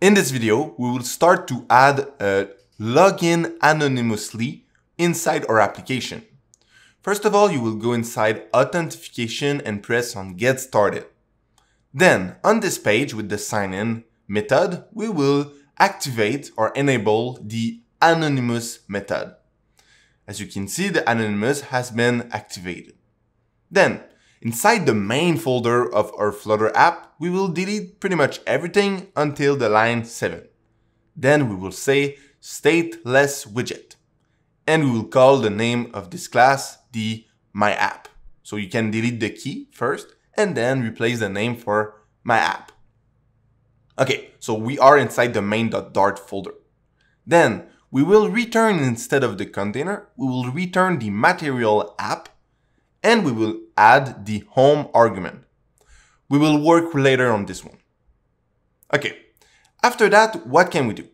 In this video, we will start to add uh, a login anonymously inside our application. First of all, you will go inside authentication and press on get started. Then on this page with the sign in method, we will activate or enable the anonymous method. As you can see, the anonymous has been activated. Then inside the main folder of our Flutter app, we will delete pretty much everything until the line 7. Then we will say stateless widget and we will call the name of this class the my app. So you can delete the key first and then replace the name for my app. Okay, so we are inside the main.dart folder. Then we will return instead of the container, we will return the material app and we will add the home argument. We will work later on this one. Okay, after that, what can we do?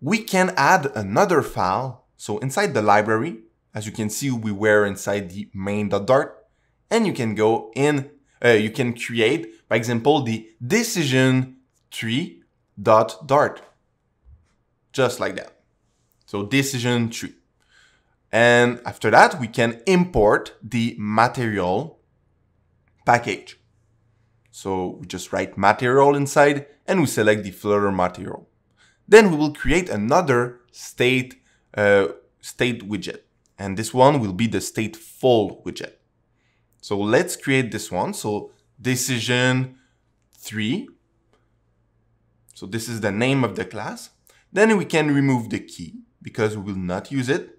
We can add another file. So inside the library, as you can see, we were inside the main.dart and you can go in, uh, you can create, by example, the decision tree.dart. Just like that. So decision tree. And after that, we can import the material package. So we just write material inside and we select the Flutter material. Then we will create another state, uh, state widget. And this one will be the stateful widget. So let's create this one. So decision tree. So this is the name of the class. Then we can remove the key because we will not use it.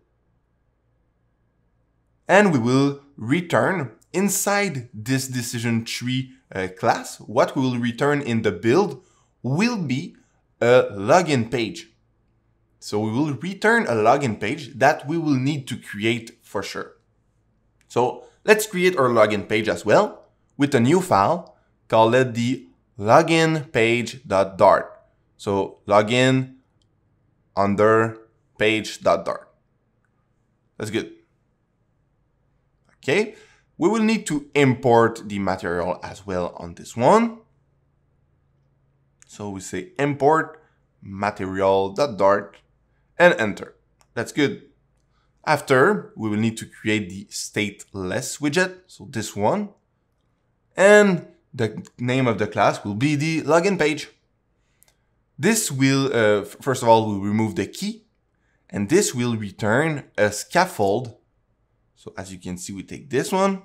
And we will return inside this decision tree uh, class, what we will return in the build will be a login page. So we will return a login page that we will need to create for sure. So let's create our login page as well with a new file called it the login page.dart. So login under page.dart. That's good. Okay, we will need to import the material as well on this one. So we say import material.dart and enter. That's good. After, we will need to create the stateless widget, so this one. And the name of the class will be the login page. This will, uh, first of all, we'll remove the key, and this will return a scaffold. So as you can see, we take this one,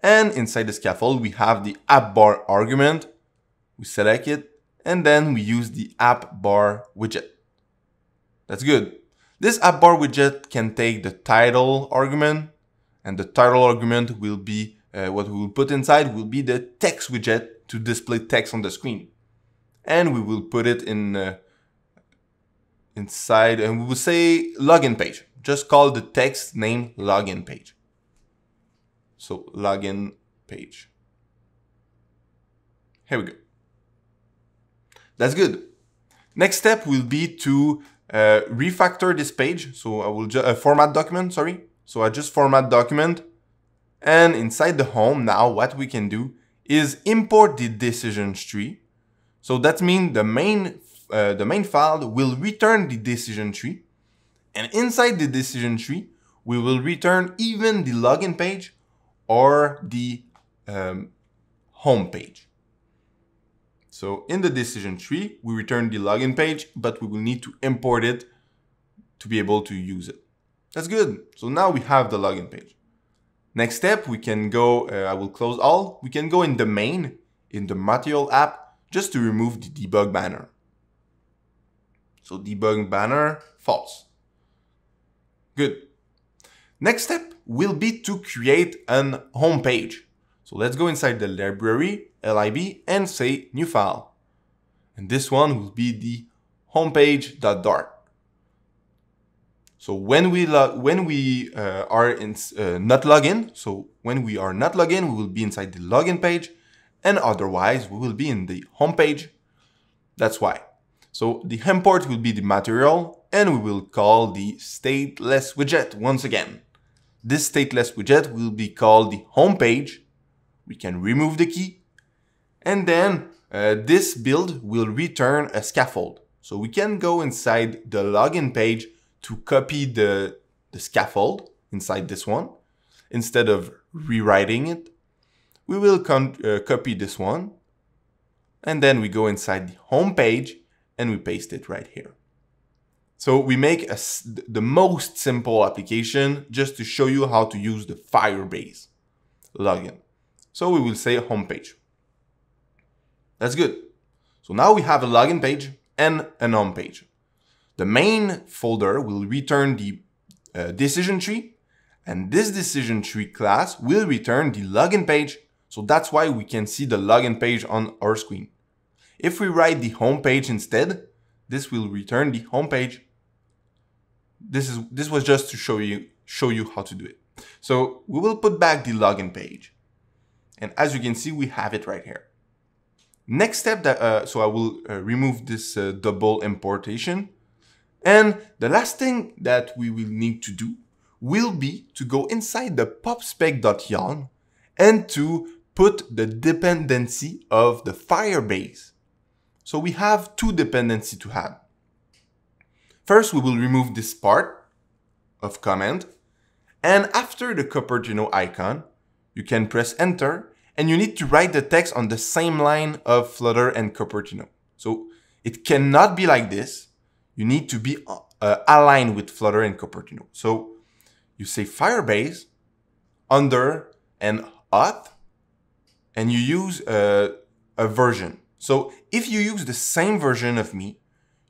and inside the scaffold, we have the app bar argument. We select it, and then we use the app bar widget. That's good. This app bar widget can take the title argument and the title argument will be uh, what we will put inside will be the text widget to display text on the screen. And we will put it in uh, inside and we will say login page. Just call the text name login page. So login page. Here we go. That's good. Next step will be to uh, refactor this page. So I will just uh, format document, sorry. So I just format document and inside the home now what we can do is import the decision tree. So that means the main uh, the main file will return the decision tree and inside the decision tree we will return even the login page or the um, home page. So in the decision tree, we return the login page, but we will need to import it to be able to use it. That's good. So now we have the login page. Next step, we can go, uh, I will close all. We can go in the main, in the material app, just to remove the debug banner. So debug banner, false. Good. Next step will be to create an home page. So let's go inside the library, lib, and say new file. And this one will be the homepage.dart. So when we when we uh, are in, uh, not login, so when we are not login, we will be inside the login page, and otherwise we will be in the home page. That's why. So the import will be the material, and we will call the stateless widget once again. This stateless widget will be called the home page. We can remove the key, and then uh, this build will return a scaffold. So we can go inside the login page to copy the, the scaffold inside this one. Instead of rewriting it, we will uh, copy this one. And then we go inside the home page and we paste it right here. So we make a, the most simple application just to show you how to use the Firebase login. So we will say homepage. That's good. So now we have a login page and an home page. The main folder will return the uh, decision tree and this decision tree class will return the login page. So that's why we can see the login page on our screen. If we write the home page instead, this will return the home page this is this was just to show you show you how to do it. So we will put back the login page. And as you can see, we have it right here. Next step that, uh, so I will uh, remove this uh, double importation. And the last thing that we will need to do will be to go inside the pubspec.yaml and to put the dependency of the Firebase. So we have two dependency to add. First, we will remove this part of comment. And after the Cupertino icon, you can press enter and you need to write the text on the same line of Flutter and Cupertino. So it cannot be like this. You need to be uh, aligned with Flutter and Cupertino. So you say Firebase under and auth and you use a, a version. So if you use the same version of me,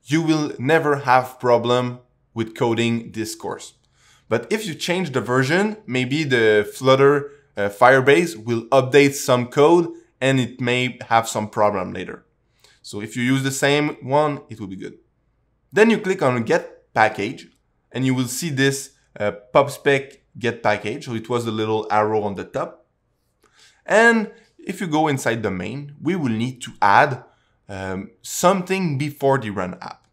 you will never have problem with coding this course. But if you change the version, maybe the Flutter uh, Firebase will update some code and it may have some problem later. So if you use the same one, it will be good. Then you click on get package and you will see this uh, PubSpec get package. So it was the little arrow on the top. And if you go inside the main, we will need to add um, something before the run app.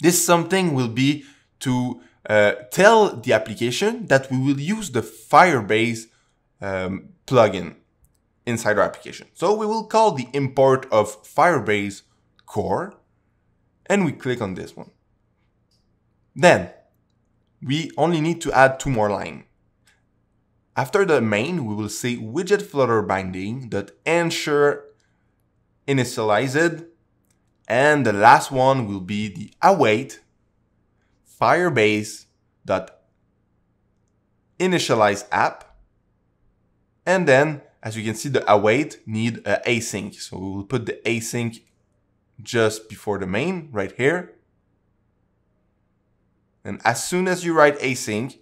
This something will be to uh, tell the application that we will use the Firebase um, plugin inside our application. So we will call the import of Firebase core and we click on this one. Then we only need to add two more lines. After the main, we will say widget flutter binding that ensure initialized. And the last one will be the await firebase dot initialize app. And then, as you can see, the await need a async. So we will put the async just before the main right here. And as soon as you write async,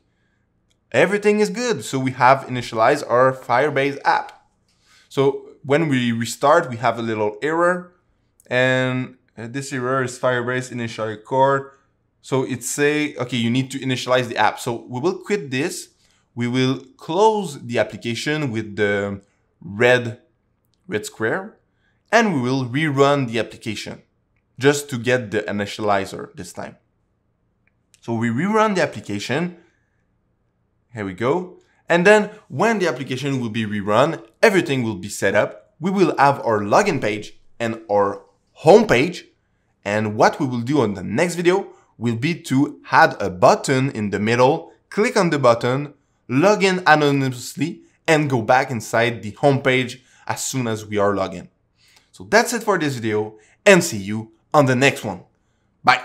everything is good. So we have initialized our Firebase app. So when we restart, we have a little error and uh, this error is Firebase initial core. So it say, okay, you need to initialize the app. So we will quit this. We will close the application with the red, red square and we will rerun the application just to get the initializer this time. So we rerun the application. Here we go. And then when the application will be rerun, everything will be set up. We will have our login page and our home page. And what we will do on the next video will be to add a button in the middle, click on the button, log in anonymously, and go back inside the home page as soon as we are logged in. So that's it for this video and see you on the next one. Bye.